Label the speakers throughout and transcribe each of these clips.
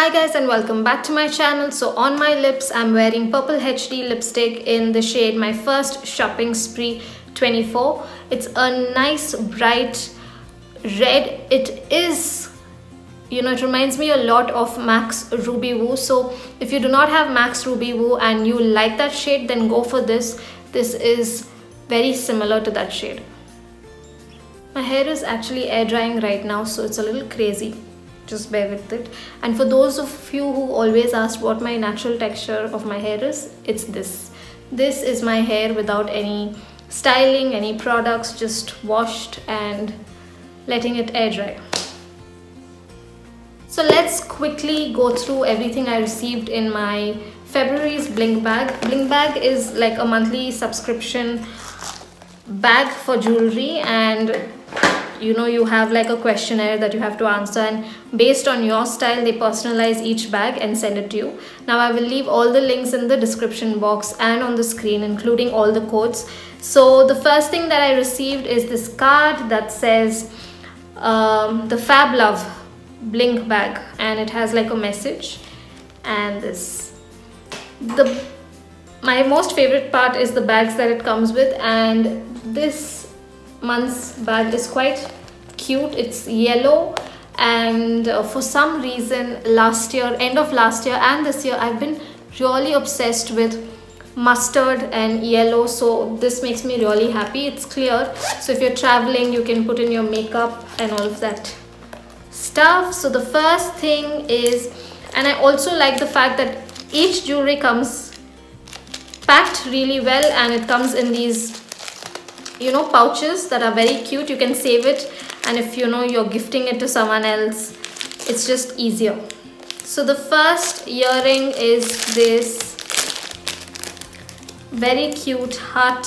Speaker 1: Hi guys and welcome back to my channel. So on my lips I'm wearing Purple HD lipstick in the shade My First Shopping Spree 24. It's a nice bright red. It is you know it reminds me a lot of MAC's Ruby Woo. So if you do not have MAC's Ruby Woo and you like that shade then go for this. This is very similar to that shade. My hair is actually air drying right now so it's a little crazy just bear with it. And for those of you who always ask what my natural texture of my hair is it's this. This is my hair without any styling any products just washed and letting it air dry. So let's quickly go through everything I received in my February's Bling bag. Bling bag is like a monthly subscription bag for jewelry and you know you have like a questionnaire that you have to answer and based on your style they personalize each bag and send it to you. Now i will leave all the links in the description box and on the screen including all the codes so the first thing that i received is this card that says um, the fab love bling bag and it has like a message and this. The my most favorite part is the bags that it comes with and this month's bag is quite cute. It's yellow. And uh, for some reason last year end of last year and this year I've been really obsessed with mustard and yellow. So this makes me really happy. It's clear. So if you're traveling you can put in your makeup and all of that stuff. So the first thing is and I also like the fact that each jewelry comes packed really well and it comes in these you know pouches that are very cute. You can save it. And if you know you're gifting it to someone else it's just easier. So the first earring is this very cute heart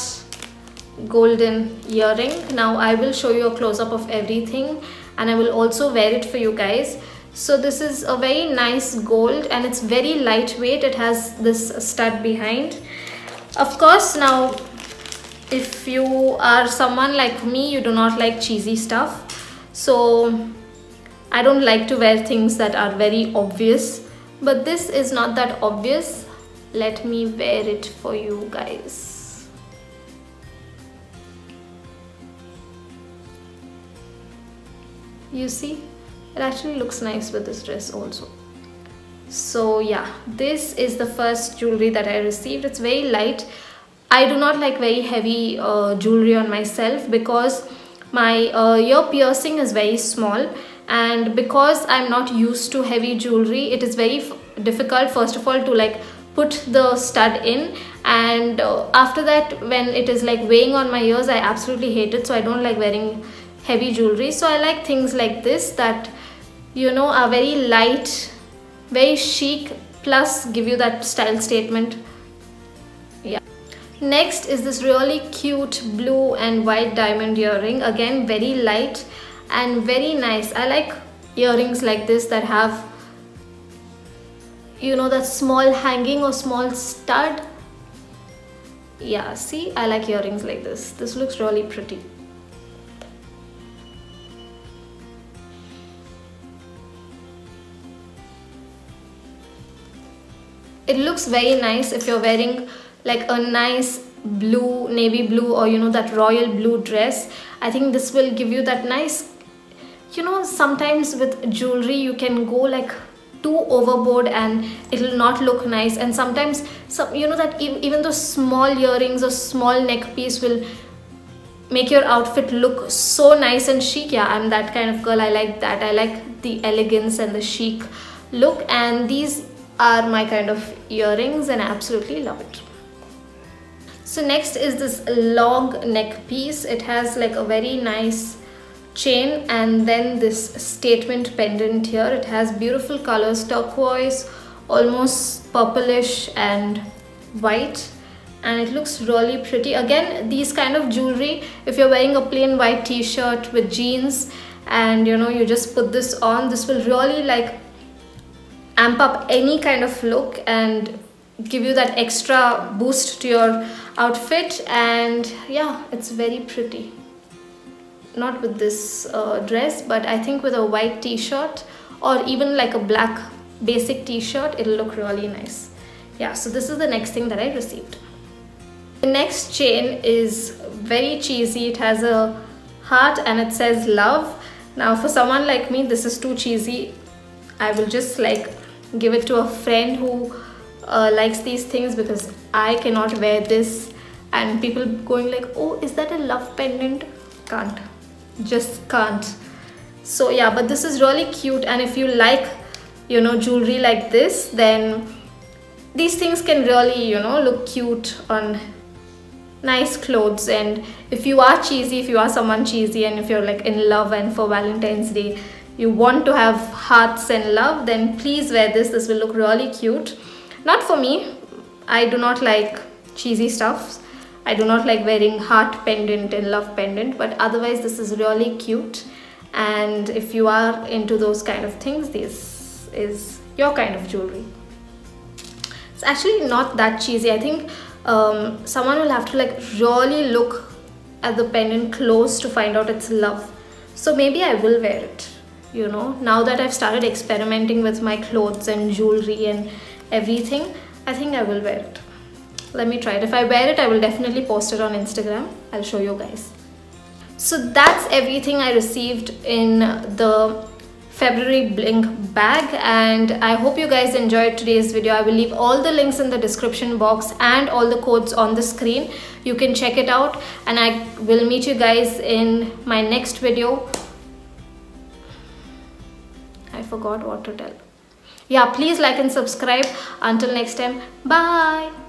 Speaker 1: golden earring. Now i will show you a close-up of everything and i will also wear it for you guys. So this is a very nice gold and it's very lightweight. It has this stud behind. Of course now if you are someone like me you do not like cheesy stuff. So I don't like to wear things that are very obvious. But this is not that obvious. Let me wear it for you guys. You see it actually looks nice with this dress also. So yeah this is the first jewelry that I received. It's very light I do not like very heavy uh, jewelry on myself because my uh, ear piercing is very small and because I'm not used to heavy jewelry it is very difficult first of all to like put the stud in and uh, after that when it is like weighing on my ears I absolutely hate it so I don't like wearing heavy jewelry. So I like things like this that you know are very light very chic plus give you that style statement Next is this really cute blue and white diamond earring. Again, very light and very nice. I like earrings like this that have, you know, that small hanging or small stud. Yeah, see, I like earrings like this. This looks really pretty. It looks very nice if you're wearing like a nice blue navy blue or you know that royal blue dress. I think this will give you that nice you know sometimes with jewelry you can go like too overboard and it'll not look nice. And sometimes some you know that even those small earrings or small neck piece will make your outfit look so nice and chic. Yeah i'm that kind of girl. I like that. I like the elegance and the chic look. And these are my kind of earrings and i absolutely love it so next is this long neck piece. It has like a very nice chain and then this statement pendant here. It has beautiful colors turquoise almost purplish and white. And it looks really pretty. Again these kind of jewelry if you're wearing a plain white t-shirt with jeans and you know you just put this on this will really like amp up any kind of look and give you that extra boost to your outfit. And yeah it's very pretty. Not with this uh, dress but I think with a white t-shirt or even like a black basic t-shirt it'll look really nice. Yeah so this is the next thing that I received. The next chain is very cheesy. It has a heart and it says love. Now for someone like me this is too cheesy. I will just like give it to a friend who uh, likes these things because I cannot wear this. And people going like oh is that a love pendant? Can't. Just can't. So yeah but this is really cute. And if you like you know jewelry like this then these things can really you know look cute on nice clothes. And if you are cheesy if you are someone cheesy and if you're like in love and for valentine's day you want to have hearts and love then please wear this. This will look really cute not for me. I do not like cheesy stuff. I do not like wearing heart pendant and love pendant but otherwise this is really cute. And if you are into those kind of things this is your kind of jewelry. It's actually not that cheesy. I think um, someone will have to like really look at the pendant close to find out it's love. So maybe I will wear it you know. Now that I've started experimenting with my clothes and jewelry and everything I think I will wear it let me try it if I wear it I will definitely post it on Instagram I'll show you guys so that's everything I received in the February Bling bag and I hope you guys enjoyed today's video. I will leave all the links in the description box and all the codes on the screen. You can check it out and I will meet you guys in my next video. I forgot what to tell. Yeah, please like and subscribe. Until next time, bye.